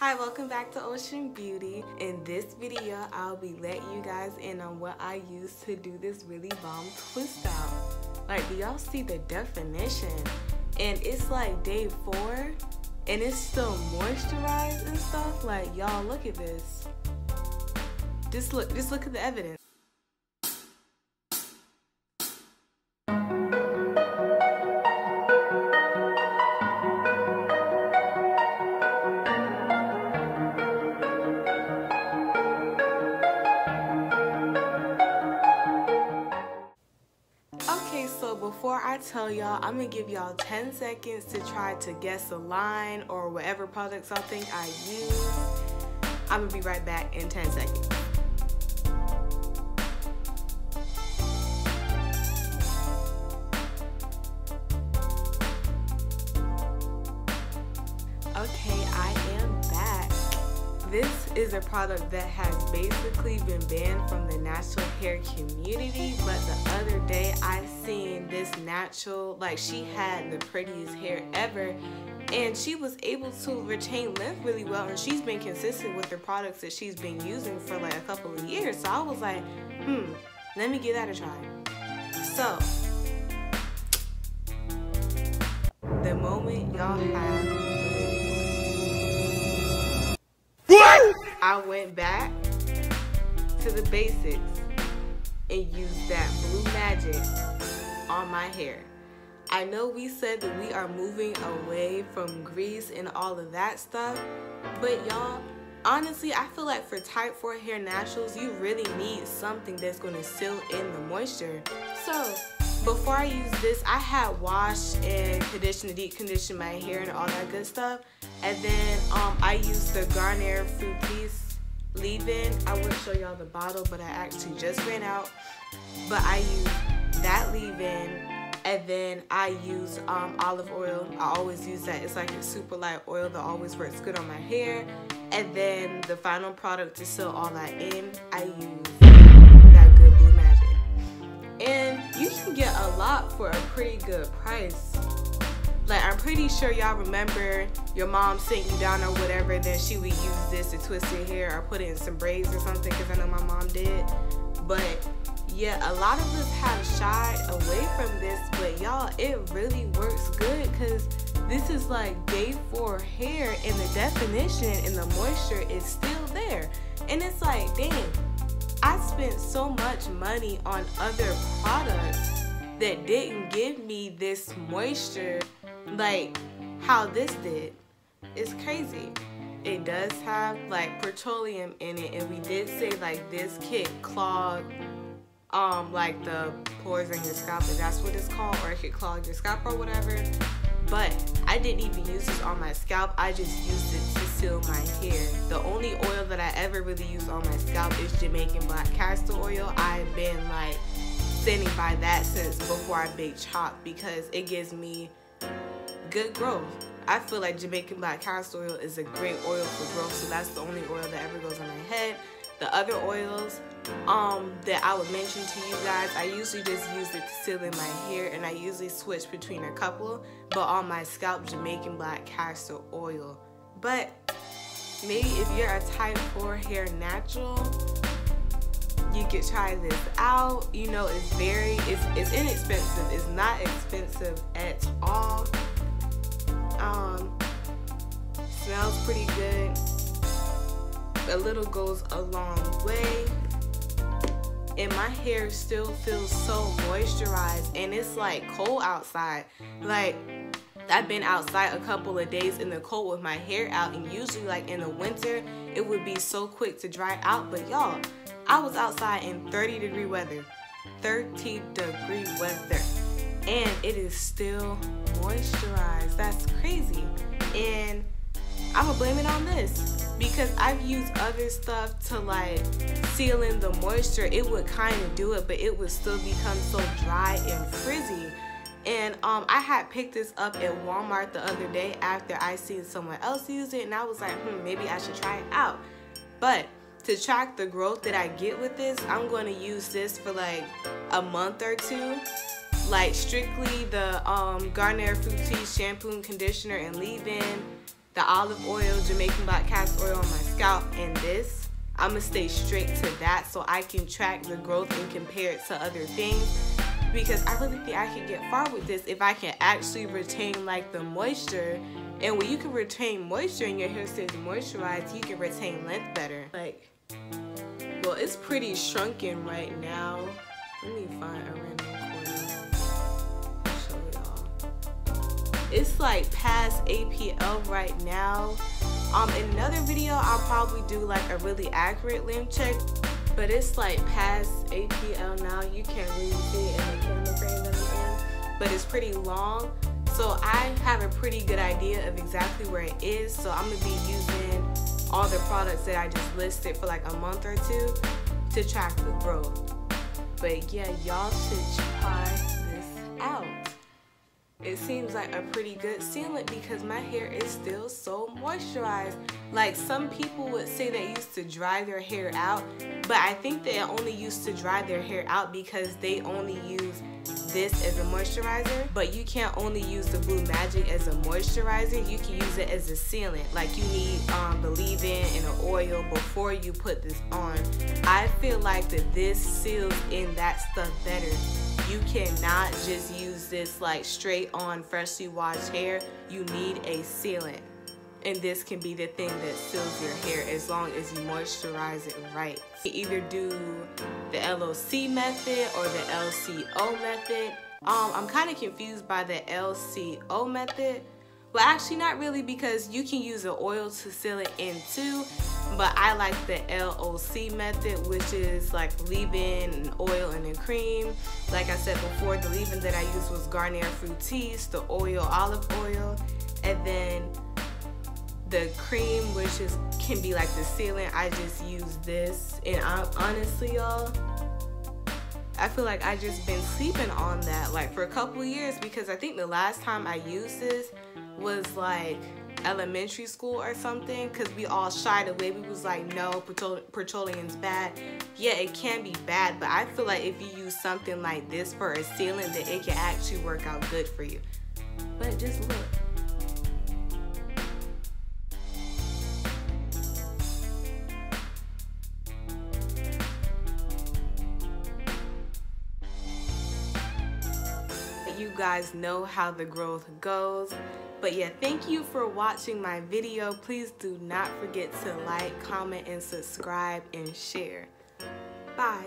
Hi, welcome back to Oshun Beauty. In this video, I'll be letting you guys in on what I use to do this really bomb twist out. Like, do y'all see the definition? And it's like day four, and it's still moisturized and stuff. Like, y'all, look at this. Just look, just look at the evidence. Before I tell y'all, I'm gonna give y'all 10 seconds to try to guess a line or whatever products I think I use. I'm gonna be right back in 10 seconds. This is a product that has basically been banned from the natural hair community, but the other day I seen this natural, like she had the prettiest hair ever and she was able to retain length really well and she's been consistent with the products that she's been using for like a couple of years. So I was like, hmm, let me give that a try. So, the moment y'all have I went back to the basics and used that blue magic on my hair. I know we said that we are moving away from grease and all of that stuff, but y'all, honestly, I feel like for type 4 hair naturals, you really need something that's going to seal in the moisture. So, before I use this, I had washed and conditioned, deep conditioned my hair and all that good stuff. And then um, I used the Garnier Fructis leave-in. I wouldn't show y'all the bottle, but I actually just ran out. But I used that leave-in, and then I use um, olive oil. I always use that. It's like a super light oil that always works good on my hair. And then the final product to seal all that in, I use you can get a lot for a pretty good price. Like I'm pretty sure y'all remember your mom sent you down or whatever, then she would use this to twist your hair or put it in some braids or something because I know my mom did. But yeah, a lot of us have shied away from this, but y'all, it really works good because this is like day four hair and the definition and the moisture is still there. And it's like, dang, spent so much money on other products that didn't give me this moisture like how this did. It's crazy. It does have like petroleum in it, and we did say like this kit clog um like the pores in your scalp, if that's what it's called, or it could clog your scalp or whatever. But I didn't even use this on my scalp. I just used it to seal my hair. The only oil that I ever really use on my scalp is Jamaican black castor oil. I've been like standing by that since before I big chop because it gives me good growth. I feel like Jamaican black castor oil is a great oil for growth, so that's the only oil that ever goes on my head. The other oils um, that I would mention to you guys, I usually just use it to seal in my hair, and I usually switch between a couple, but on my scalp, Jamaican black castor oil. But maybe if you're a type 4 hair natural, you could try this out. You know, it's very, it's, it's inexpensive. It's not expensive at all. Um, smells pretty good. A little goes a long way. And my hair still feels so moisturized and it's like cold outside. Like I've been outside a couple of days in the cold with my hair out and usually like in the winter it would be so quick to dry out but y'all I was outside in 30 degree weather 30 degree weather and it is still moisturized. That's crazy. And I'm gonna blame it on this because I've used other stuff to like seal in the moisture. It would kind of do it, but it would still become so dry and frizzy. And um, I had picked this up at Walmart the other day after I seen someone else use it, and I was like, hmm, maybe I should try it out. But to track the growth that I get with this, I'm going to use this for like a month or two like strictly the um, Garnier Fructis shampoo and conditioner and leave-in, the olive oil, Jamaican black cast oil on my scalp, and this, I'm gonna stay straight to that so I can track the growth and compare it to other things. Because I really think I can get far with this if I can actually retain like the moisture. And when you can retain moisture and your hair stays moisturized you can retain length better. Like well it's pretty shrunken right now. Let me find a random it's like past APL right now. Um, in another video, I'll probably do like a really accurate limb check, but it's like past APL now. You can't really see it in the camera frame that I'm in, but it's pretty long. So I have a pretty good idea of exactly where it is. So I'm gonna be using all the products that I just listed for like a month or two to track the growth. But yeah, y'all should try this out it seems like a pretty good sealant because my hair is still so moisturized. Like some people would say they used to dry their hair out, but I think they only used to dry their hair out because they only use this as a moisturizer. But you can't only use the Blue Magic as a moisturizer, you can use it as a sealant. Like you need um, the leave-in and an oil before you put this on. I feel like that this seals in that stuff better you cannot just use this like straight on freshly washed hair. You need a sealant. And this can be the thing that seals your hair as long as you moisturize it right. You either do the LOC method or the LCO method. Um, I'm kind of confused by the LCO method Well, actually not really because you can use an oil to seal it in too. But I like the LOC method, which is like leave-in and oil and a cream. Like I said before, the leave-in that I used was Garnier Fructis, the oil, olive oil, and then the cream, which is can be like the sealant. I just use this, and I, honestly, y'all, I feel like I just been sleeping on that like for a couple years because I think the last time I used this was like elementary school or something because we all shied away. We was like, no, petroleum's bad. Yeah, it can be bad, but I feel like if you use something like this for a sealant, that it can actually work out good for you. But just look. You guys know how the growth goes. But yeah, thank you for watching my video. Please do not forget to like, comment, and subscribe and share. Bye.